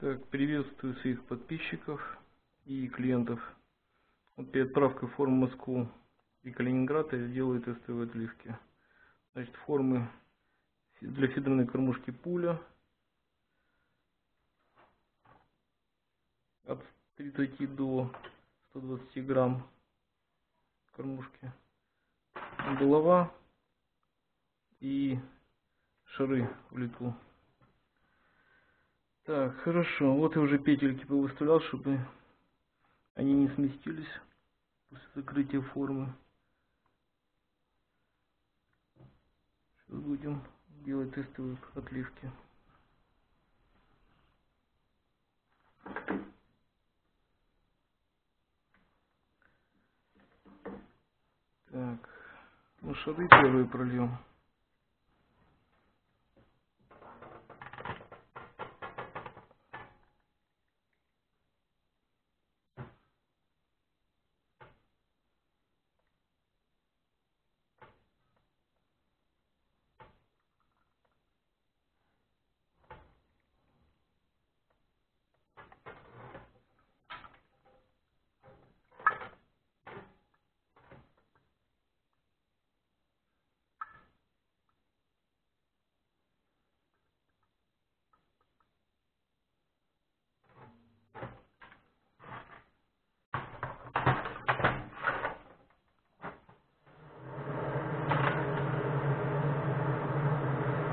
Так, приветствую своих подписчиков и клиентов. Вот перед отправкой форм Москву и Калининград я делаю тестовые отливки. Значит, формы для фидерной кормушки пуля от 30 до 120 грамм кормушки. Голова и шары в литву. Так, хорошо. Вот я уже петельки повыставлял, чтобы они не сместились после закрытия формы. Сейчас будем делать тестовые отливки. Так, ну шары первые прольем.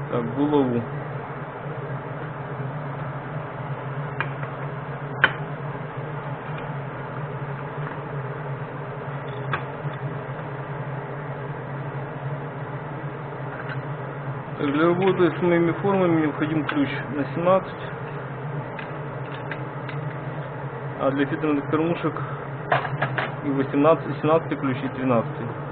Так, голову. Для работы с моими формами необходим ключ на 17. А для фидерных кормушек и 18, 17 ключ и 13.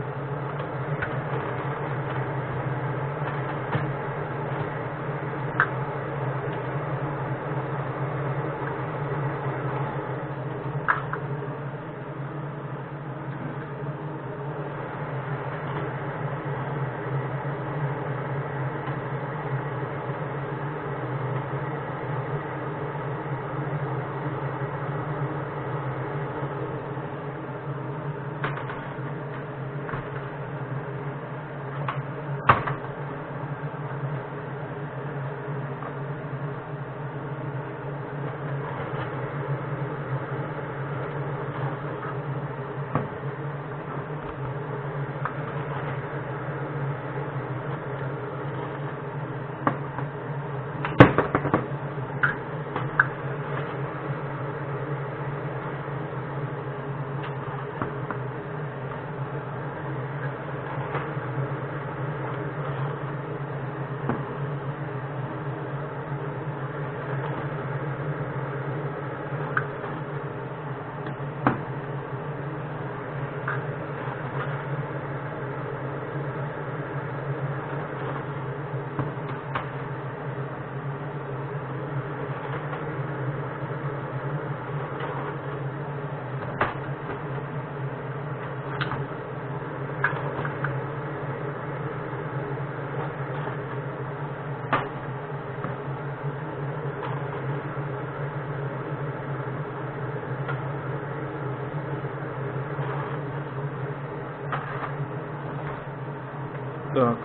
Так.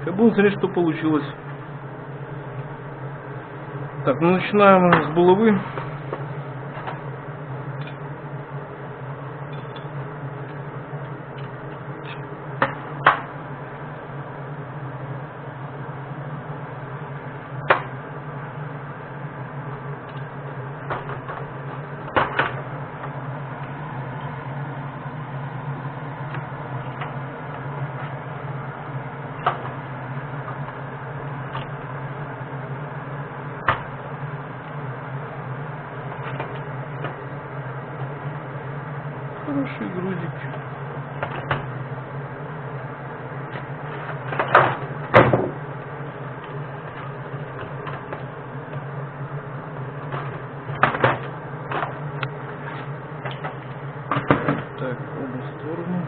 Сейчас будем смотреть, что получилось. Так, ну начинаем с булавы. Хороший грузик. Так, в одну сторону.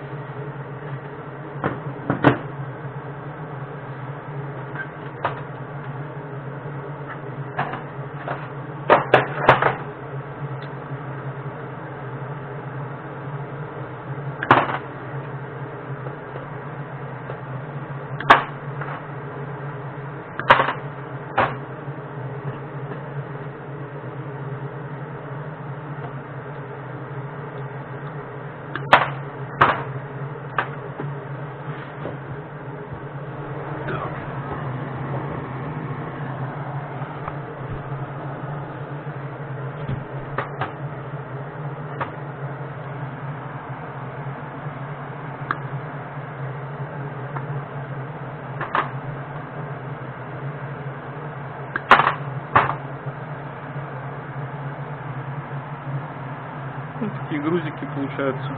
Вот такие грузики получаются.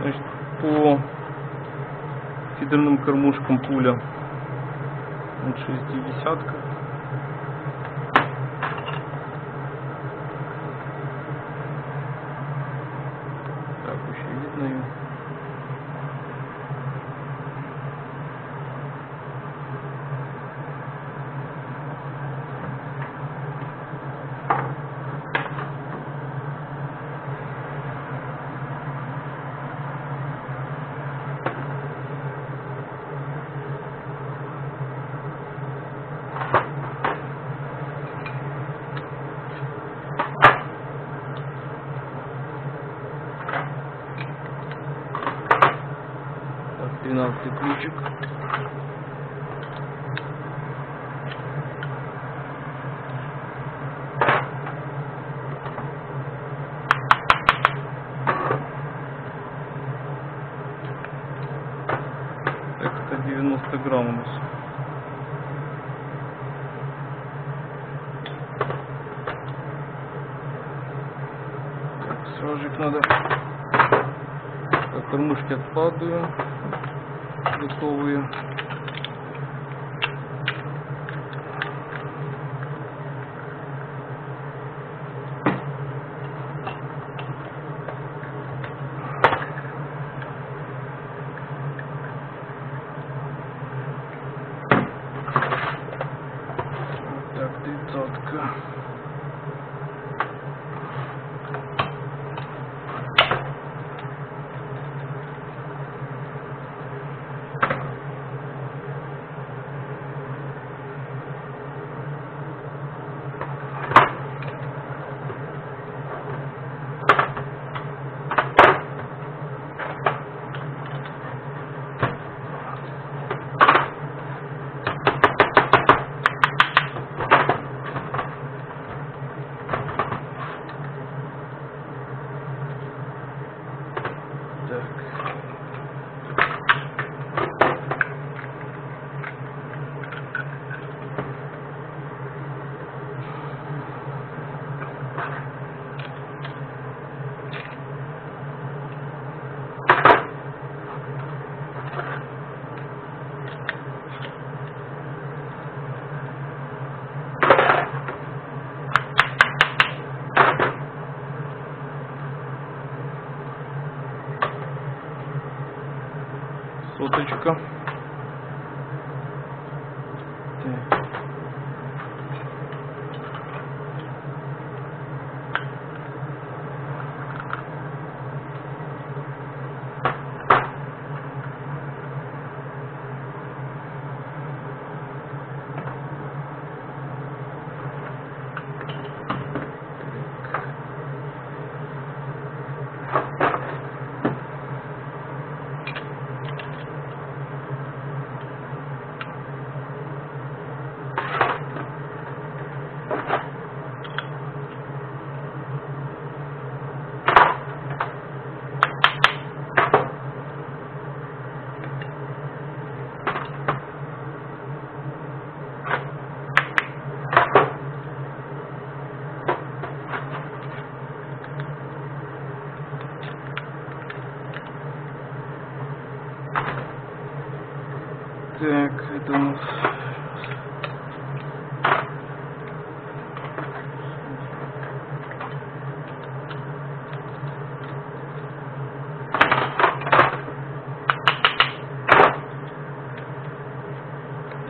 Значит, по фидерным кормушкам пуля вот шестидесятка. Так, еще видно ее. Так, 13 ключик. Так, 190 грамм у нас. Так, сражик надо. Так, кормушки откладываю. Готовые. Так, тридцатка. Так. Соточка. Так. Нас...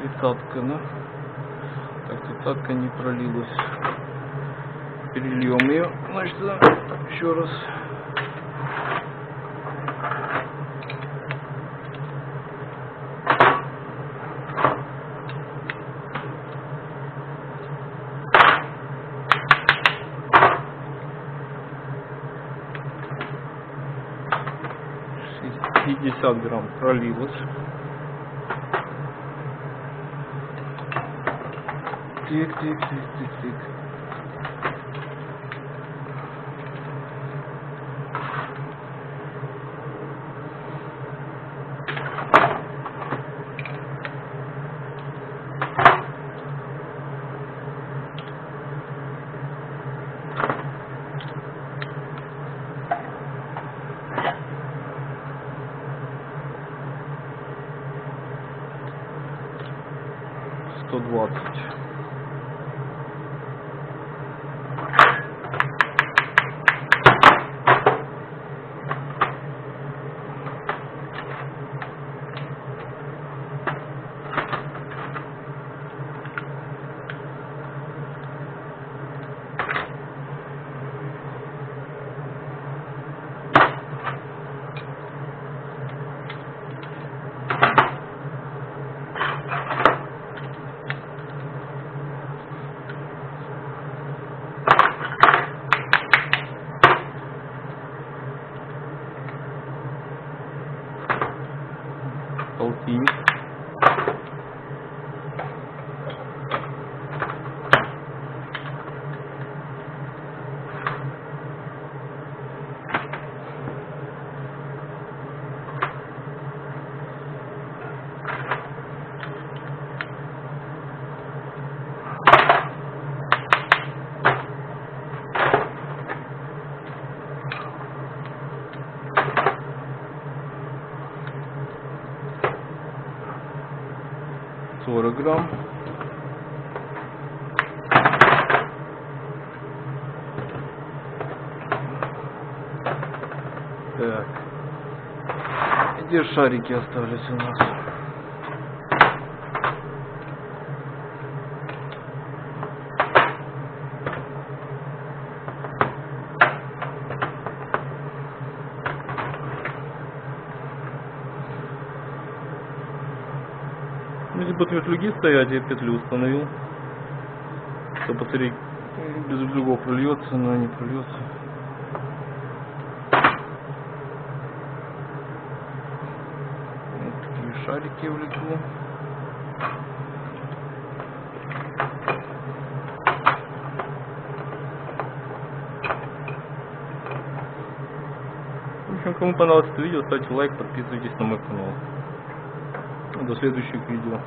Тридцатка, да? Так, тридцатка не пролилась. Перельем ее, значит, еще раз. Пятьдесят грамм пролилось. Тик, Thank you. Грамм. Так. Где шарики остались у нас? Если будут вертлюги стоять, я петлю установил. Чтобы посмотреть, без вертлюгов прольется, но не прольется. Вот такие шарики влеку. Общем, кому понравилось это видео, ставьте лайк, подписывайтесь на мой канал. До следующих видео.